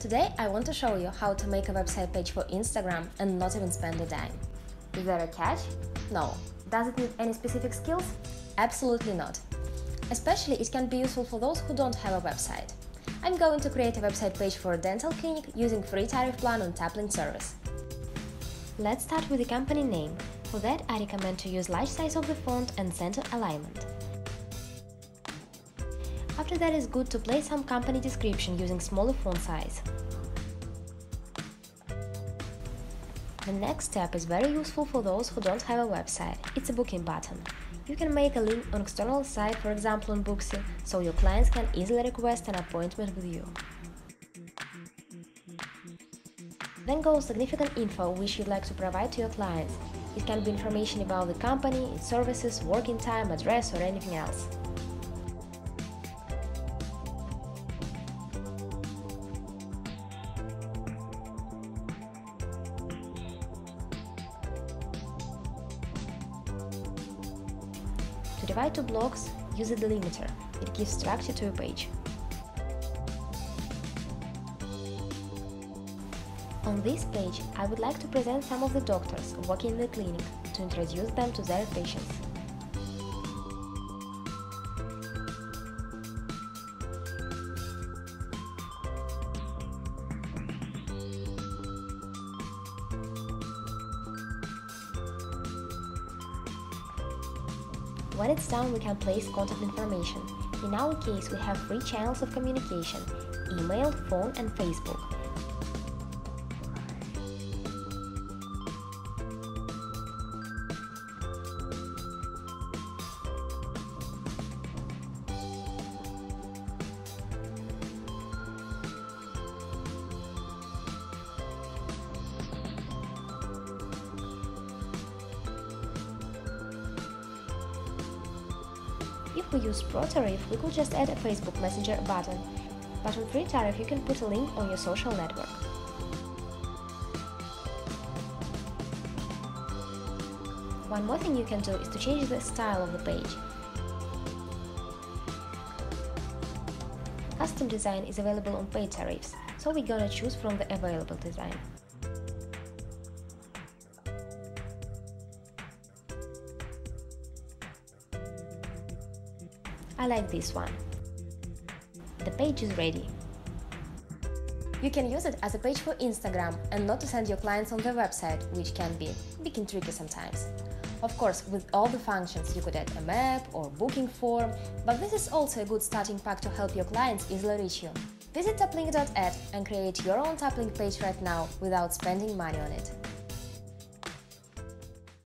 Today I want to show you how to make a website page for Instagram and not even spend a dime. Is there a catch? No. Does it need any specific skills? Absolutely not. Especially it can be useful for those who don't have a website. I'm going to create a website page for a dental clinic using free tariff plan on Taplink service. Let's start with the company name. For that, I recommend to use large size of the font and center alignment. After that, it's good to place some company description using smaller font size. The next step is very useful for those who don't have a website. It's a booking button. You can make a link on external site, for example on Booksy, so your clients can easily request an appointment with you. Then goes significant info which you'd like to provide to your clients. It can be information about the company, its services, working time, address or anything else. Divide two blocks, use a delimiter. It gives structure to a page. On this page, I would like to present some of the doctors working in the clinic to introduce them to their patients. When it's done, we can place contact information. In our case, we have three channels of communication email, phone, and Facebook. If we use Pro tariff, we could just add a Facebook Messenger button. But on free tariff, you can put a link on your social network. One more thing you can do is to change the style of the page. Custom design is available on paid tariffs, so we're gonna choose from the available design. I like this one. The page is ready. You can use it as a page for Instagram and not to send your clients on their website, which can be and tricky sometimes. Of course, with all the functions, you could add a map or booking form, but this is also a good starting pack to help your clients easily reach you. Visit taplink.at and create your own Taplink page right now without spending money on it.